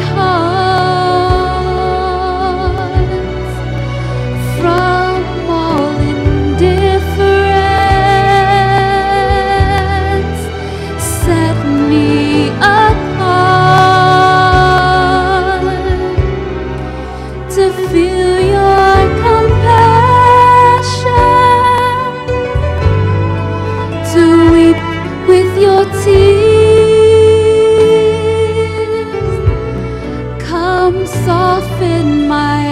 high. soften my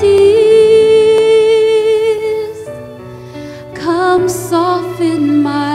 tears. Come soften my